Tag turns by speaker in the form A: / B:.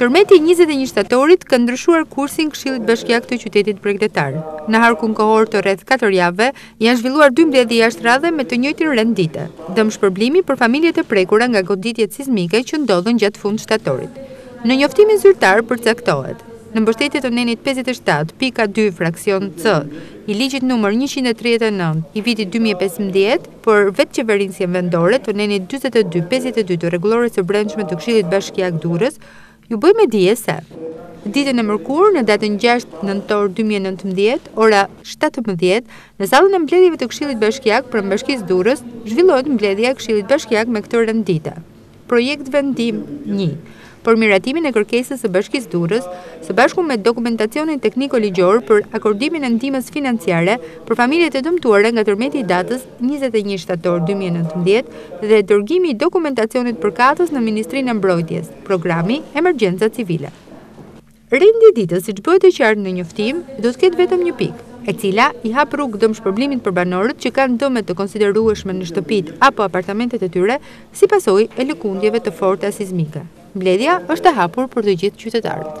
A: Tërmeti i njëzet e një shtatorit ka ndryshuar kursin Këshillit Bashkiak të qytetit bregdetar. Në harkun kohor të rreth katër javëve janë zhvilluar dy mbledhje jashtë radhe me të njëjtin rend dite. Dëmshpërblimi për familjet e prekura nga goditjet sizmike që ndodhën gjatë fundshtatorit. Në njoftimin zyrtar përcaktohet, në mbështetje të nenit pesëdhjetë e shtatë pika dy fraksion C i ligjit numër njëqind e tridhjetë e nëntë i vitit dy mijë e pesëmbëdhjetë, Për vetëqeverisjen vendore të nenit dyzet e dy pesëdhjetë e dy të Rregullores së Brendshme të Këshillit Bashkiak Durrës ju bëj me dije se, ditën e mërkurë, në datën gjashtë nëntor dy mijë e nëntëmbëdhjetë, ora shtatëmbëdhjetë, në sallën e mbledhjeve të Këshillit Bashkiak pranë Bashkisë Durrës, zhvillohet mbledhja e Këshillit Bashkiak me këtë rend dite. Projektvendim për miratimin e kërkesës së Bashkisë Durrës, së bashku me dokumentacionin tekniko-ligjor për akordimin e ndihmës financiare për familjet e dëmtuara nga tërmeti i datës njëzet e një shtator dy mijë e nëntëmbëdhjetë dhe dërgimi i dokumentacionit përkatës në Ministrinë e Mbrojtjes, Programi, Emergjenca Civile. Rendi i ditës, siç bëhet e qartë në njoftim, do të ketë vetëm një pikë, e cila i hap rrugë dëmshpërblimit për banorët që kanë dëme të konsiderueshme në shtëpitë apo apartamentet e tyre si pasojë e lëkundjeve të forta sizmike. Mbledhja është e hapur për të gjithë qytetarët.